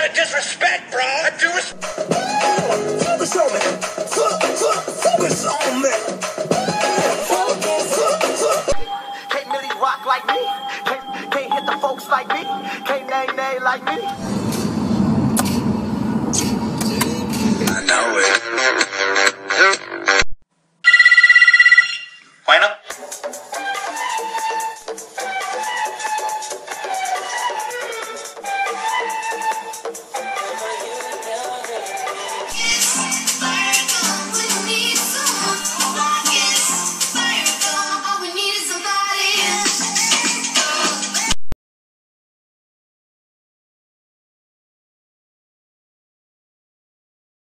gotta disrespect, bro. I do respect. Focus on me. Focus on me. Can't really rock like me. Can't, can't hit the folks like me. Can't nae nae like me.